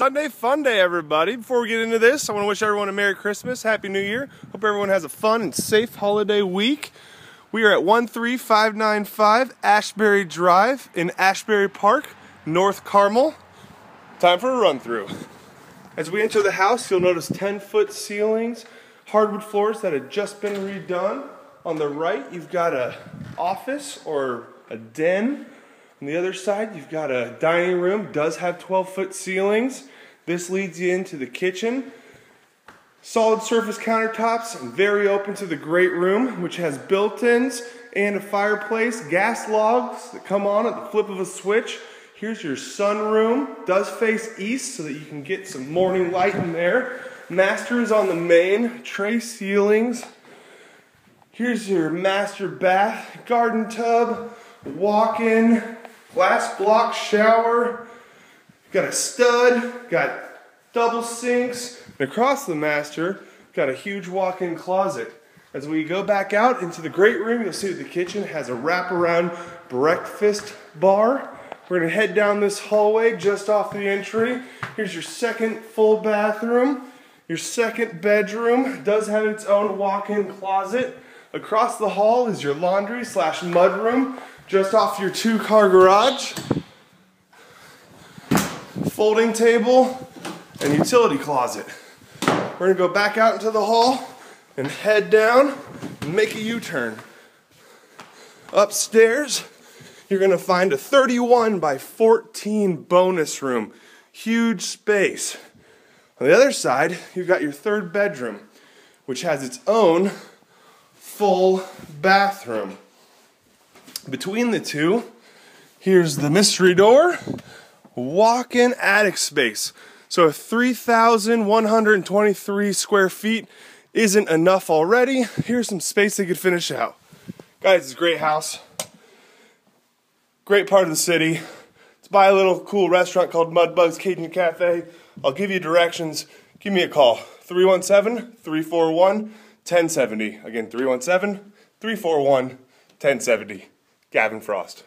Sunday fun day, everybody. Before we get into this, I want to wish everyone a Merry Christmas, Happy New Year. Hope everyone has a fun and safe holiday week. We are at 13595 Ashbury Drive in Ashbury Park, North Carmel. Time for a run through. As we enter the house, you'll notice 10 foot ceilings, hardwood floors that had just been redone. On the right, you've got a office or a den on the other side, you've got a dining room, does have 12 foot ceilings. This leads you into the kitchen. Solid surface countertops and very open to the great room, which has built-ins and a fireplace, gas logs that come on at the flip of a switch. Here's your sunroom, does face east so that you can get some morning light in there. Master is on the main, tray ceilings. Here's your master bath, garden tub, walk-in, glass block shower, got a stud, got double sinks, and across the master, got a huge walk-in closet. As we go back out into the great room, you'll see that the kitchen has a wraparound breakfast bar. We're gonna head down this hallway just off the entry. Here's your second full bathroom. Your second bedroom does have its own walk-in closet. Across the hall is your laundry slash mudroom just off your two car garage, folding table, and utility closet. We're gonna go back out into the hall and head down and make a U-turn. Upstairs, you're gonna find a 31 by 14 bonus room. Huge space. On the other side, you've got your third bedroom, which has its own full bathroom. Between the two, here's the mystery door, walk-in attic space. So if 3,123 square feet isn't enough already, here's some space they could finish out. Guys, it's a great house. Great part of the city. It's by a little cool restaurant called Mudbugs Cajun Cafe. I'll give you directions. Give me a call. 317 341 1070. Again, 317 341 1070. Gavin Frost.